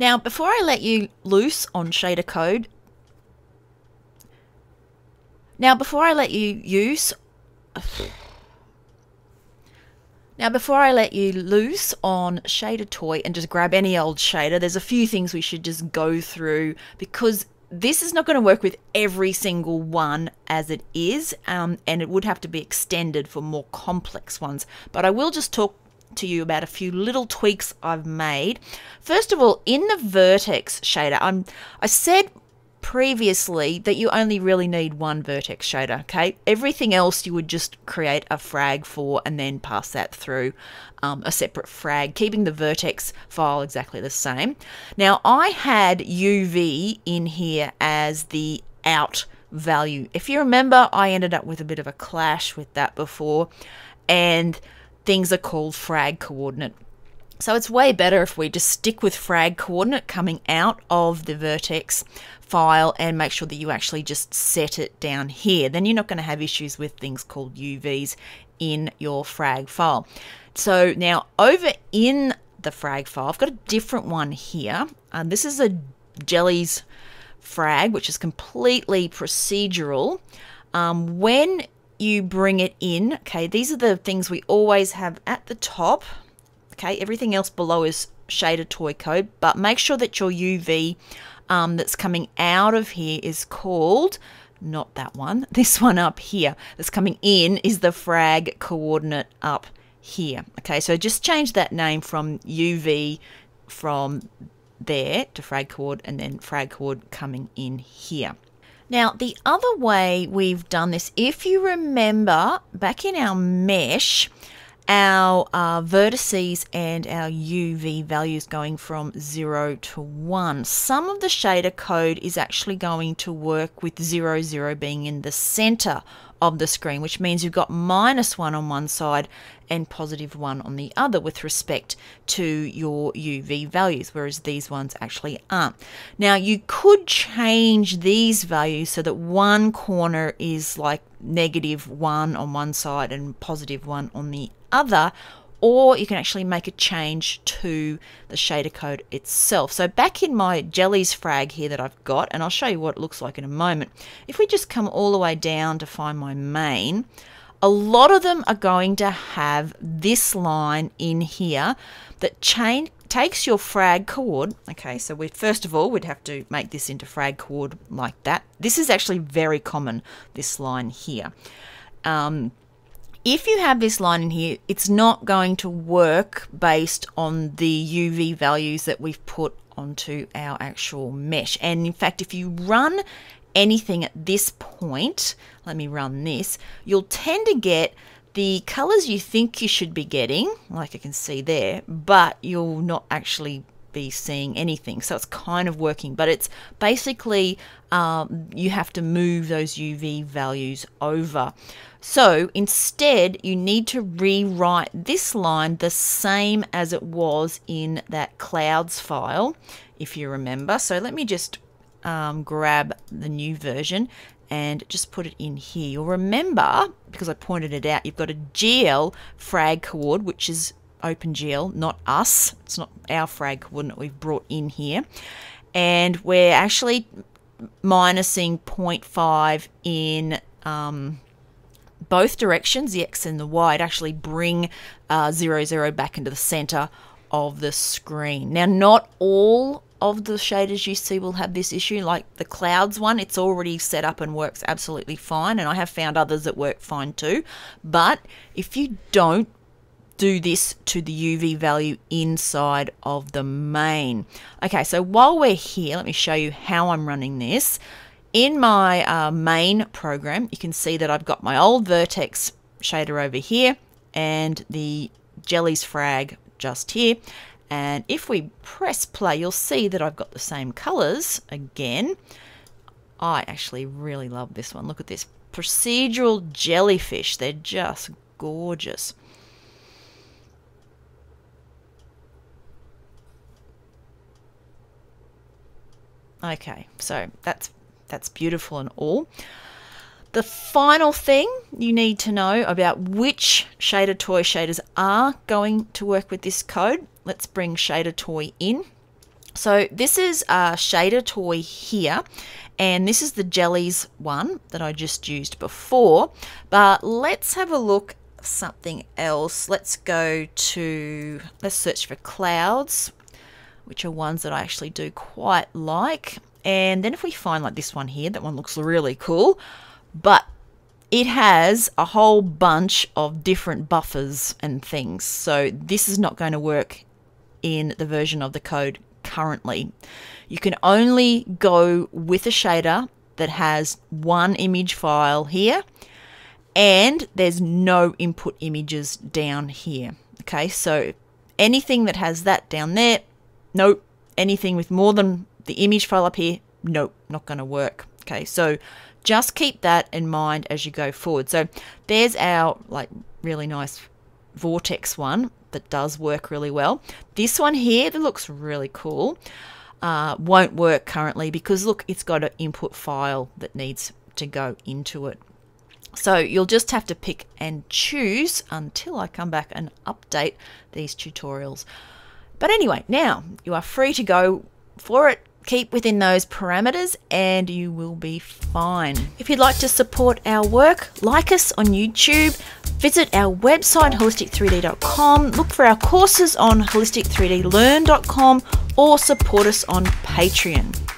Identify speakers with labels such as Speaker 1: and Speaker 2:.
Speaker 1: Now, before I let you loose on shader code, now before I let you use Now before I let you loose on Shader Toy and just grab any old shader, there's a few things we should just go through because this is not going to work with every single one as it is, um, and it would have to be extended for more complex ones. But I will just talk to you about a few little tweaks I've made. First of all, in the vertex shader, I'm, I said previously that you only really need one vertex shader, okay? Everything else you would just create a frag for and then pass that through um, a separate frag, keeping the vertex file exactly the same. Now, I had UV in here as the out value. If you remember, I ended up with a bit of a clash with that before, and things are called frag coordinate. So it's way better if we just stick with frag coordinate coming out of the vertex file and make sure that you actually just set it down here. Then you're not going to have issues with things called UVs in your frag file. So now over in the frag file, I've got a different one here. Um, this is a jellies frag, which is completely procedural. Um, when you bring it in, okay, these are the things we always have at the top. Okay, everything else below is shader toy code, but make sure that your UV um, that's coming out of here is called not that one, this one up here that's coming in is the frag coordinate up here. Okay, so just change that name from UV from there to frag coord and then frag coord coming in here. Now, the other way we've done this, if you remember back in our mesh, our uh, vertices and our UV values going from 0 to 1. Some of the shader code is actually going to work with 0, 0 being in the center of the screen, which means you've got minus 1 on one side and positive 1 on the other with respect to your UV values, whereas these ones actually aren't. Now, you could change these values so that one corner is like negative 1 on one side and positive 1 on the other, or you can actually make a change to the shader code itself. So back in my jellies frag here that I've got, and I'll show you what it looks like in a moment. If we just come all the way down to find my main, a lot of them are going to have this line in here that chain takes your frag coord. Okay, so we first of all we'd have to make this into frag coord like that. This is actually very common, this line here. Um, if you have this line in here, it's not going to work based on the UV values that we've put onto our actual mesh. And in fact, if you run anything at this point, let me run this, you'll tend to get the colors you think you should be getting, like I can see there, but you'll not actually be seeing anything. So it's kind of working, but it's basically um, you have to move those UV values over. So instead, you need to rewrite this line the same as it was in that clouds file, if you remember. So let me just um, grab the new version and just put it in here. You'll remember, because I pointed it out, you've got a GL frag coord, which is OpenGL, not us. It's not our frag coordinate we've brought in here. And we're actually minusing 0.5 in um, both directions, the X and the Y, it actually bring uh, 0, 0 back into the center of the screen. Now, not all of the shaders you see will have this issue, like the clouds one, it's already set up and works absolutely fine, and I have found others that work fine too. But if you don't do this to the UV value inside of the main. Okay, so while we're here, let me show you how I'm running this. In my uh, main program, you can see that I've got my old vertex shader over here and the jellies frag just here. And if we press play, you'll see that I've got the same colors again. I actually really love this one. Look at this procedural jellyfish. They're just gorgeous. Okay, so that's that's beautiful and all. The final thing you need to know about which shader toy shaders are going to work with this code. Let's bring shader toy in. So this is a shader toy here and this is the jellies one that I just used before but let's have a look something else let's go to let's search for clouds which are ones that I actually do quite like and then if we find like this one here that one looks really cool but it has a whole bunch of different buffers and things so this is not going to work in the version of the code currently. You can only go with a shader that has one image file here and there's no input images down here. Okay, so anything that has that down there, nope. Anything with more than the image file up here, nope, not going to work. Okay, so just keep that in mind as you go forward. So there's our like really nice vortex one that does work really well. This one here that looks really cool uh, won't work currently because look, it's got an input file that needs to go into it. So you'll just have to pick and choose until I come back and update these tutorials. But anyway, now you are free to go for it Keep within those parameters and you will be fine. If you'd like to support our work, like us on YouTube, visit our website holistic3d.com, look for our courses on holistic3dlearn.com or support us on Patreon.